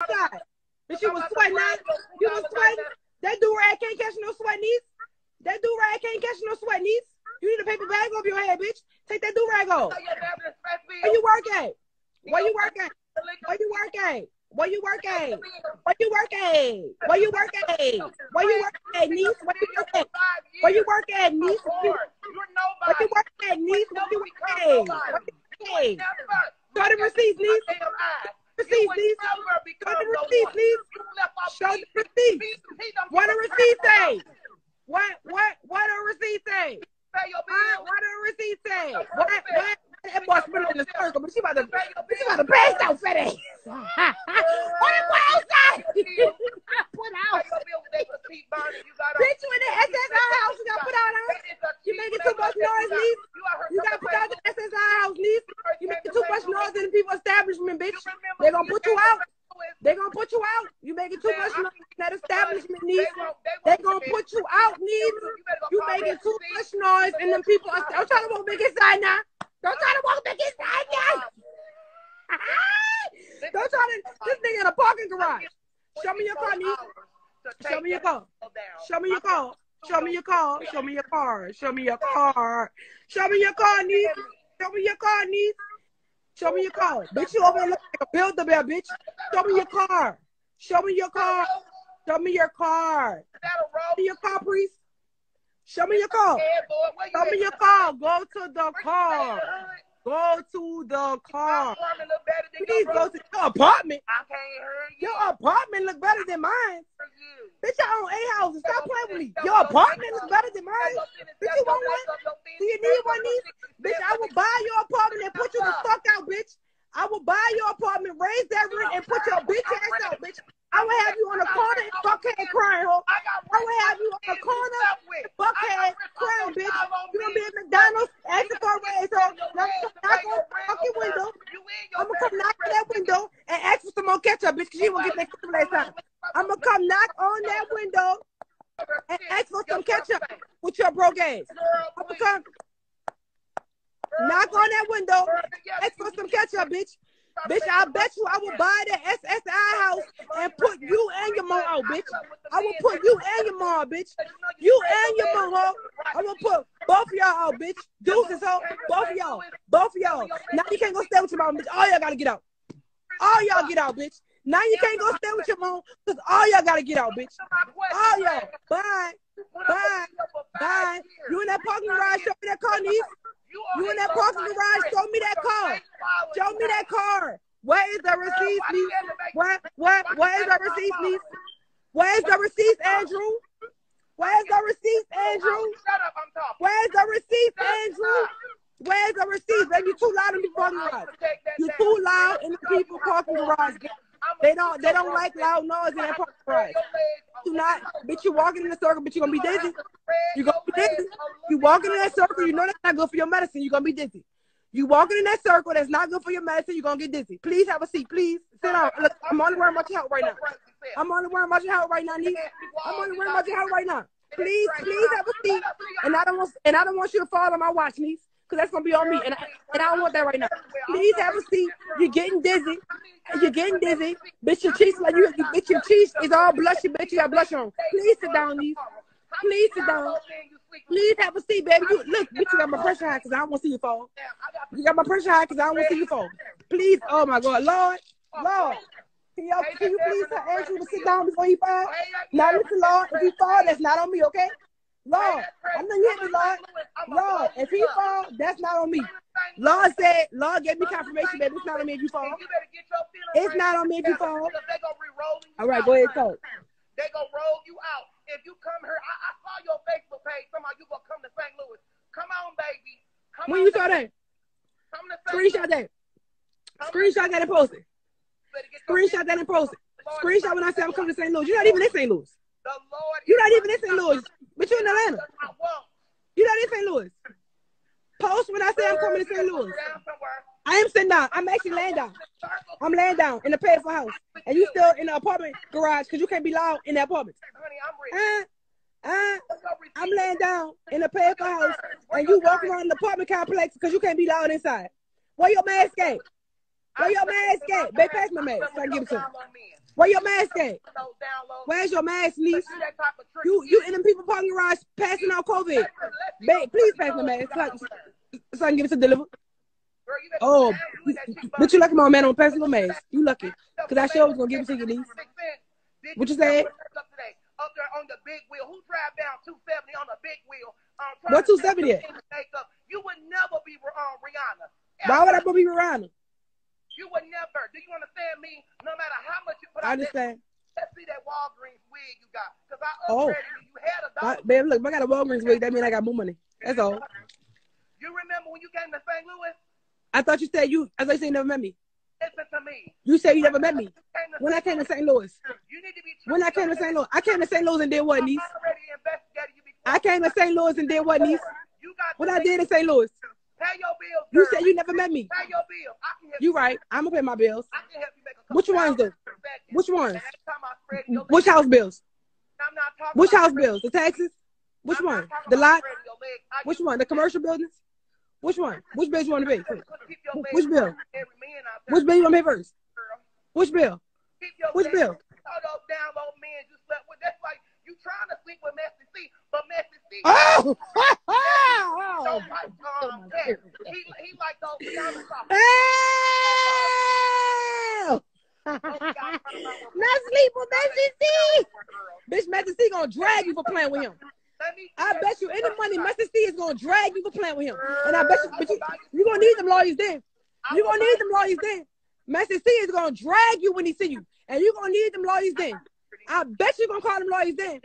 outside. Bitch, you was sweating out. You was sweating. That do rag can't catch no sweat, niece. That do rag can't catch no sweat, niece. You need a paper bag over your head, bitch. Take that do rag off. Where you work at? Where you work at? Where you work at? Where you work at? Where you work at? Where you work at? Where you work at, niece? Where you work at? Where you work at, niece? Where you work at, niece? Where you work at? Where you work at? Show the receipts, niece. Receipts, niece. Show the receipts, niece. Show the receipts. What a receipt say? What what what a receipt say? What what a receipt say? What what? That boy spit in the circle, but she about to she about to pass out fat ass. what it boy outside? put out. Bitch, you in the SSI house, you got put out. You making too much noise, niece. You got put out the SSI house, niece. You making too much noise in the people establishment, bitch. They gonna put you out. They gonna put you out. You making too much noise in that establishment, niece. They gonna put you out, niece. You making too much noise in them people. I'm trying to walk big inside now. Don't try to walk big inside now. Don't try to. This nigga in a parking garage. Show me your car, niece. Show me your car. Show me your car. Show me your car. Show me your car. Show me your car. Show me your car, niece. Show me your car, niece. Show me your car. Bitch, you over there looking like a Build-A-Bear, bitch. Show me your car. Show me your car. Show me your car. Show me your car, priest. Show me your car. Show me your car. Go to the car. Go to the car. Please go to your apartment. I can't hear you. Your apartment look better than mine. Bitch, I own eight houses. Stop playing with me. Your apartment looks better than mine. Bitch, you want one? Do you need one, niece? Bitch, I will buy your apartment and put you the fuck out, bitch. I will buy your apartment, raise that rent, and put your bitch ass out, bitch. I will have you on the corner and fuckhead crying, ho. I will have you on the corner, fuckhead crying, bitch. You gonna be at McDonald's asking for a raise, ho. Now I'm gonna knock on the fucking window. I'm gonna come knock on that window and ask for some more ketchup, bitch, because you won't get that ketchup last time. I'm gonna come knock on that window and ask for some ketchup with your broke ass. I'm gonna come knock on that window, ask for some ketchup, bitch. Bitch, I bet you I will buy the SSI house and put you and your mom out, bitch. I will put you and your mom, bitch. You and your mom. I will put both of y'all out, bitch. Deuces, ho. Both of y'all. Both of y'all. Now you can't go stay with your mom, bitch. All y'all gotta get out. All y'all get out, bitch. Now you can't go stay with your mom because all y'all gotta get out, bitch. All y'all. Bye. Bye. Bye. You in that parking garage, show me that car, niece. You in that parking garage, show me that car. Show me that car. Where is the receipt, niece? Where, where, where is the receipt, niece? Where's the receipt, Andrew? Where's the receipt, Andrew? Shut up, I'm talking. Where's the receipt, Andrew? Where's the receipt? Baby, you too loud in the parking garage. You too loud in the people parking garage. They don't they don't like loud noise in that parking garage. You not, bitch, You're walking in the circle, but you're gonna be dizzy. You're gonna be dizzy. You walking in that circle, you know that's not good for your medicine. you're gonna be dizzy. You walking in that circle that's not good for your medicine. you're gonna get dizzy. Please have a seat. Please sit down. Look, I'm only worrying about your right now. I'm only worrying about your right now, niece. I'm only worrying about your right now. Please, please have a seat. And I don't want and I don't want you to fall on my watch, niece. Cause that's gonna be on me, and I, and I don't want that right now. Please have a seat. You're getting dizzy. You're getting dizzy. Bitch, your cheeks like you. Bitch, your cheeks is all blushy. Bitch, you got blush on. Please sit down, niece. Please sit down. Please have a seat, baby. You look, bitch, you got my pressure high because I don't want to see you fall. You got my pressure high because I don't want to see you fall. Please, oh my God, Lord, Lord. Can, y'all, can you please tell Andrew to sit down before he falls? Now listen, Lord, if he fall, that's not on me, okay? Lord, I know you hit me, Lord. Lord, if he fall, that's not on me. Lord said, Lord gave me confirmation, baby. It's not on me if you fall. It's not on me if you fall. All right, go ahead, talk. They gonna roll you out. If you come here, I, I saw your Facebook page. Somehow you gonna come to St. Louis. Come on, baby. Come When on, you saw that, Come to St. screenshot that. Screenshot that and post it. Screenshot that and post it. Screenshot when I say I'm coming to St. Louis. You're not even in St. Louis. The Lord You're not even in St. Louis, but you're in Atlanta. You're not in St. Louis. Post when I say I'm coming to St. Louis. I am sitting down. I'm actually laying down. I'm laying down in the paid for house. And you still in the apartment garage because you can't be loud in the apartment. Honey, I'm rich. I'm laying down in the paid for house and you walk around the apartment complex because you can't be loud inside. Where your mask at? Where your mask at? Babe, pass my mask so I can give it to him. Where your mask at? Where's your mask, niece? You you in them people parking garage passing out COVID. Babe, please pass the dollars mask. you there. So I can get it to deliver. Girl, you Oh, put your hand in that cheek but you lucky my man on pass the mask. You lucky. Cause I sure was gonna give it to you, niece. What you what up there on the big wheel. Who drive down 270 on the big wheel? Um, What 270 fix? You would never be um, Rihanna. Why would I go be around? You would never. Do you understand me? No matter how much you put I out there, understand. let's see that Walgreens wig you got. Because I Oh. upgraded you. You had a I, dollar. babe, look, I got a Walgreens wig, that mean I got more money. That's all. You remember when you came to St. Louis? I thought you said you. as I thought you said you never met me. Listen to me. You said you never met me. You When I came to St. Louis. You need to be When I came to St. Louis, I came to St. Louis and did what, niece? I already investigated you before. I came to St. Louis and did what, niece? You What I did in St. Louis. Pay your bills. You said you never met me. Pay your bills. I can help You right. I'm gonna pay my bills. I can help you make a Which ones though? Which ones? And every time I spread your Which house bills? I'm not talking Which house bills? The taxes? Which one? The lot? spreading your leg. I Which one? The commercial buildings? Which one? Which bill you want to pay? Keep your leg Which bill? Every man out there, Which bill you want to pay first? Which bill? Which bill? All those down low men you slept with. That's like you trying to sleep with Messy C, but Messy C Oh! like um. He he like those piano Not sleep with Messi C. Bitch, Messi C gonna drag you for playing with him. I bet you any money Messi C is gonna drag you for playing with him. And I bet you, but you, you gonna need them lawyers then. You gonna need them lawyers then. Messi C is gonna drag you when he see you, and you gonna need them lawyers then. I bet you gonna call them lawyers then.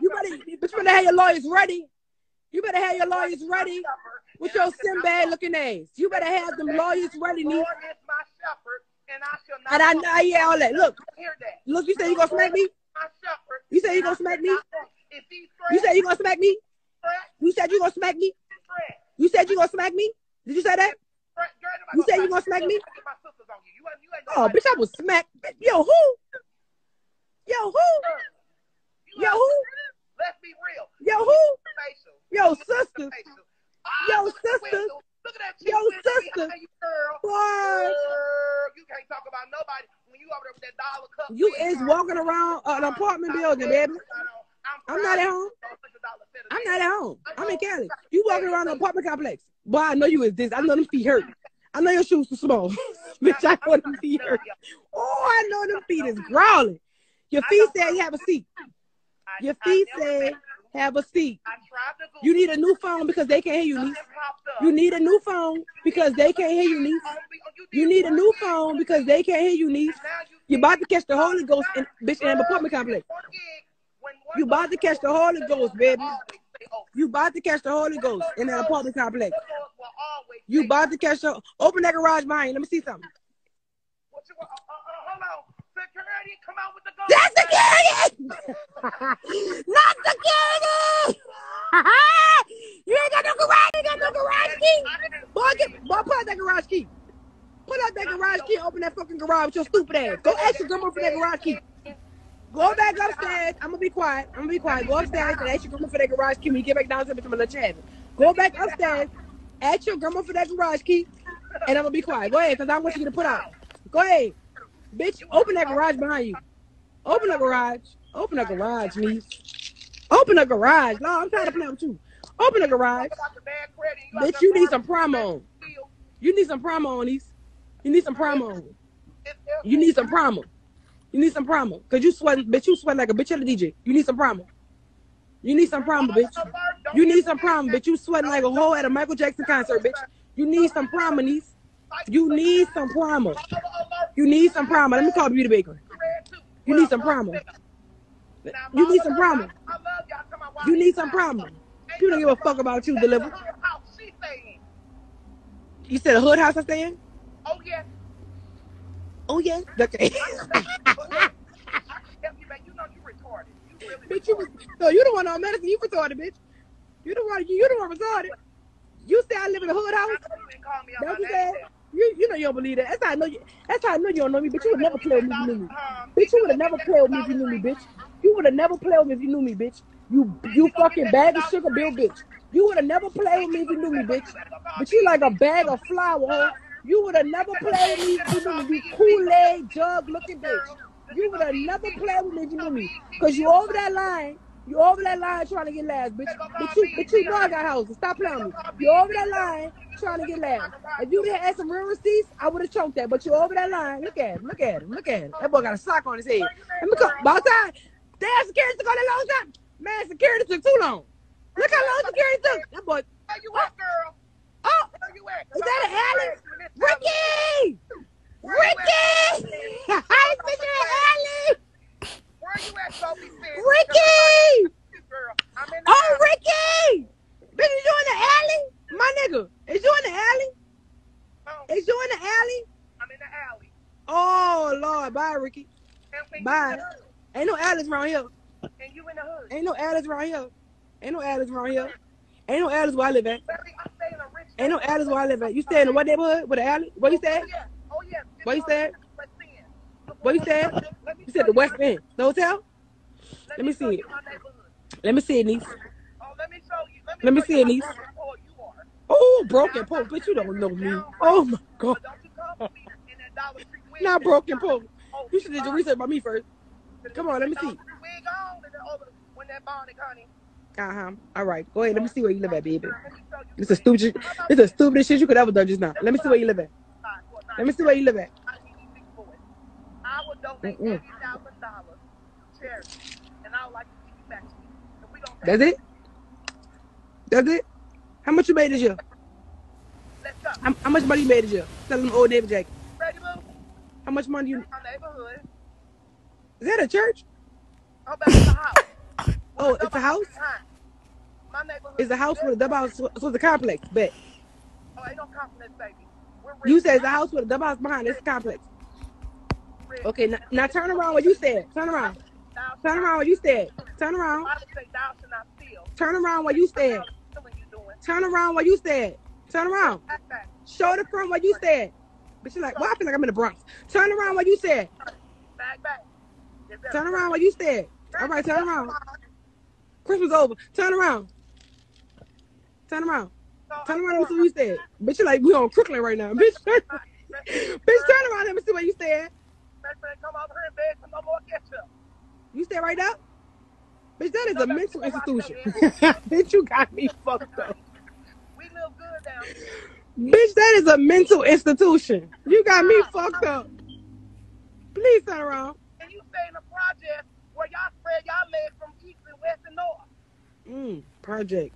You better, but you better have your lawyers ready. You better have your lawyers ready with your Sinbad looking ass. You better have them lawyers ready. Lord is my shepherd, and I shall not And I know, yeah, all that. Look, look, you say you gonna smack me? You say you gonna smack me? not want. If he You say you gonna smack me? You said you gonna smack me? You said you gonna smack me? Did you say that? threat, girl, nobody You said you gonna smack me? Get my sisters on you. You ain't, you ain't Oh, bitch, I was smack. Yo, who? Yo, who? Yo, who? Let's be real. Yo, who? Yo. Facial. Yo, look at the sisters. window. Look at that Yo, sisters. you, girl. Girl, you can't talk about nobody when you over there with that dollar cup. you is walking around uh, an apartment building, baby. I'm not at home. I'm not at home. I'm in Cali. You walking around an apartment complex. Boy, I know you is this. I know them feet hurt. I know your shoes too small. Bitch, I know them feet hurt. Oh, I know them feet is growling. Your feet say you have a seat. Your feet say have a seat. I tried to You need a new phone because they can't hear you, niece. You need a new phone because they can't hear you, niece. You need a new phone because they can't hear you, niece. You about to catch the Holy Ghost in bitch in an apartment complex. You about to catch the Holy Ghost, baby. You about to catch the Holy Ghost in that apartment complex. You about to catch the open that garage behind you. Let me see something. Security, come out with the gun. That's security! Not security! you ain't got no garage, you ain't got no garage key. Boy, get, boy, pull out that garage key. Put out that garage key, open that fucking garage with your stupid ass. Go ask your grandma for that garage key. Go back upstairs. I'm gonna be quiet. I'm gonna be quiet. Go upstairs and ask your grandma for that garage key when you get back downstairs with my little chat. Go back upstairs, ask your grandma for that garage key, and I'm gonna be quiet. Go ahead, because I want you to put out. Go ahead. Bitch, open that garage behind you. Open the garage. Open the garage, niece. Open the garage. No, I'm trying to play with you. Open the garage. Bitch, you need some promo. You need some promo on these. You need some promo. You need some promo. You need some promo. Cause you sweat, bitch. You sweat like a bitch at a DJ. You need some promo. You need some promo, bitch. You need some promo, bitch. You sweating like a hoe at a Michael Jackson concert, bitch. You need some promo, niece. You need some promo. You need some promo. Let me call Beauty Baker. You need some promo. You need some promo. You need some promo. You don't give a fuck about you, deliver. You said a hood house I stay in? Oh yes. Oh yeah. Okay. You know you retarded. Bitch, you was, no, you the one on medicine. You retarded, bitch. You the one. You, you the one retarded. You say I live in a hood house. You call me That's what you said. You you know you don't believe that. That's how I know you. That's how I know you don't know me. Bitch, you would never play with me if you knew me. Bitch, you would have never played with me if you knew me, bitch. You would have never played with me if you knew me, bitch. You you fucking bag of sugar bill, bitch. You would have never played with me if you knew me, bitch. But you like a bag of flour. You would have never played with me if you knew me, Kool-Aid jug looking bitch. You would have never played with me if you knew me. Cause you over that line. You over that line trying to get last, bitch. But you, but you know I got houses. Stop playing with me. You over that line trying to get last. If you didn't have some real receipts, I would have choked that. But you over that line. Look at him. Look at him. Look at him. That boy got a sock on his head. Let me come. About time. Damn, security took all that long time. Man, security took too long. Look how long security took. That boy. Where you at, girl? Oh, Where you at? is that an alley? Ricky! Ricky! I picture an alley. Where you at, Sophie Ricky! Oh. Ricky! Bitch, is you in the alley? My nigga, is you in the alley? Oh, Is you in the alley? I'm in the alley. Oh, Lord. Bye, Ricky. Bye. Ain't no alleys around here. and you in the hood. Ain't no alleys around here. Ain't no alleys around here. Ain't no alleys where I live at. Baby, Ain't no alleys where I live at. You stay in the what neighborhood? With the alley? What you said? Oh, yeah. Oh. What you said? What you said? Let You said the West End. The hotel? Let, me see it. you my neighborhood. Let me see it, niece. Oh, let me show you. Let me, Let me show see it, niece. Oh, broken poor. Bitch, you don't know me. Oh, my God. Don't you come for me in that Dollar Tree wig. Not broken poor. Oh, You should have did your research about me first. Come on, let me see. Dollar Tree wig on and then over when that bonnet, honey. Uh-huh. All right. Go ahead. Let me see where you live at, baby. Let me show you. This is stupid. shit- This is stupidest shit you could ever done just now. Let me see where you live at. Let me see where you live at. I would donate eighty thousand dollars to charity, and I would like to give you back to you. That's it. That's it. How much you made this year? Let's go. How, how much money you made this year? Tell them old David Jack. Ready, boo? How much money you? Our neighborhood. Is that a church? Oh, back to the house. Oh, it's a house. My neighborhood. It's a house with a double house. So it's a complex. Bet. Oh, ain't no complex, baby. You said it's a house with a double house behind. It's a complex. Okay. Now, now turn around what you said. Turn around. Turn around what you said. Turn around. Bible say thou shalt not steal. Turn around what you said. What stealing you doing? Turn around what you said. Turn around. Show the front what you said. But you're like, why I feel like I'm in the Bronx. Turn around what you said. Back, back. Turn around what you said. All right, turn around. Christmas over. Turn around. Turn around. So, Turn around. Me see what you said. Bitch, you like we on Crooklyn right now. Bitch, turn, bitch, turn around. Let me see what you said. And no ketchup. You stay right there. Bitch, that is a mental institution. bitch, you got me fucked up. We live good down here. Bitch, that is a mental institution. You got me fucked up. Please turn around. And you stay in a project where y'all spread y'all legs from east and west and north. Mm, project.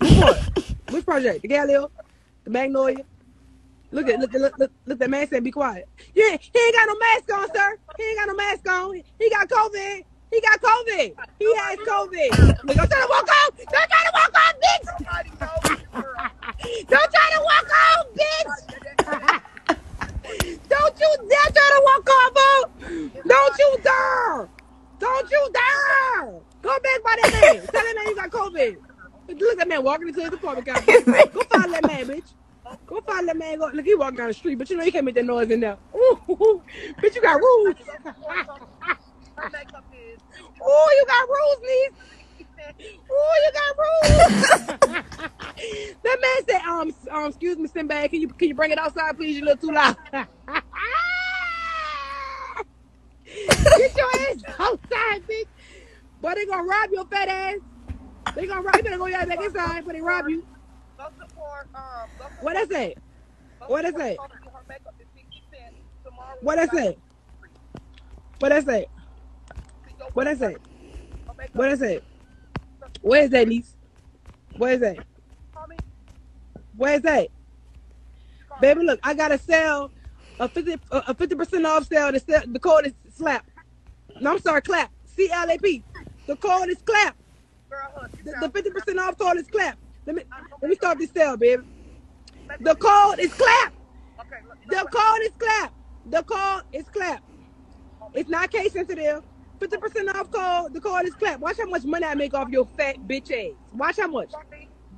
Which? Which project? The Galileo? The Magnolia? Look at look look look, look that man said be quiet. Yeah, he ain't got no mask on, sir. He ain't got no mask on. He got COVID. He got COVID. He has COVID. Look, don't try to walk off. Don't try to walk off, bitch. Nobody knows you, girl. Don't try to walk off, bitch. Don't you dare try to walk off, boo. Don't you dare. Don't you dare. Go back by that man. Tell that man you got COVID. Look at that man walking into his apartment complex. Go follow that man, bitch. Go follow that man. Go. Look, he walking down the street, but you know he can't make that noise in there. Ooh, bitch, you got rules. Her Ooh, you got rules, niece. Ooh, you got rules. that man said, um, um, excuse me, Sinbad, can you can you bring it outside, please? You look too loud. Get your ass outside, bitch. But they gonna rob your fat ass. They gonna rob you. Better go ass back inside before they rob you. go support um go support, What I say? go what I support say? Sophie. Her makeup is 50 cents. Tomorrow What I say? What I say? What I say? What I say? Where is that, niece? Where is that? Where is that? Baby, look, I got to sell a fifty a fifty percent off sale. The sell, the code is slap. No, I'm sorry, clap. C L A P. The code is clap. Girl, hush. You The- fifty percent off code is clap. Let me let me start this sale, baby. The code is clap. Okay, look, you The code is clap. The code is clap. It's not case sensitive. Fifty percent off code. The code is clap. Watch how much money I make off your fat bitch ass. Watch how much.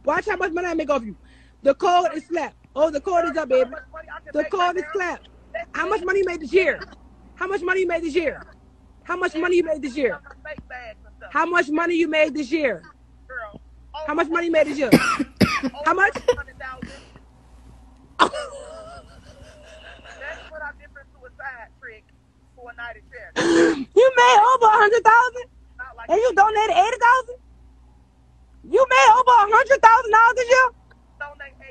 Watch how much money I make off you. The code is slap. Oh, the code is up, baby. how much money I can The code is clap. How much money you made this year? How much money you made this year? How much money you made this year? Some fake bags and stuff. How much money you made this year? Girl. How much money you made this year? How much? 100,000. That's what I did for suicide trick for for a night at Share. You made over a hundred thousand, like and you donated eighty thousand. You made over a hundred thousand dollars this year.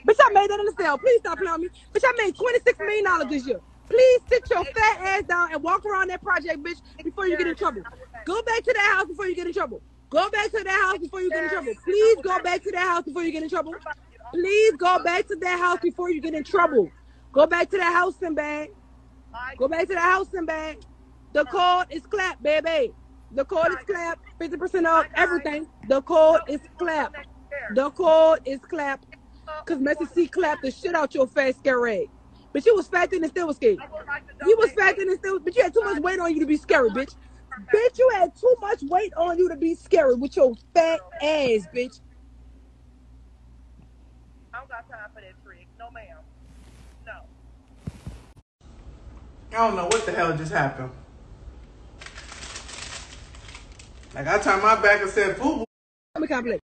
Bitch, I made that in the sale. Please stop playing on me. Bitch, I made twenty six million dollars this year. Please sit your fat ass down and walk around that project, bitch, before you get in trouble. Go back to that house before you get in trouble. Go back to that house before you get in trouble. Please go back to that house before you get in trouble. Please go back to that house before you get in trouble. Go back to that house and bag. Go back to the house and bag. The code is clap, baby. The code is clap. 50% off everything. The code is clap. The code is clap. Cause Messi C clapped the shit out your fat scary egg. But you was fat and still was scared. You was fat and still, but you had too much weight on you to be scary, bitch. Bitch, you had too much weight on you to be scary with your fat ass, bitch. I don't got time for that trick. No, ma'am. No. I don't know what the hell just happened. Like I turned my back and said, "Boo boo." Let me compliment.